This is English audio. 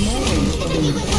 Rampage.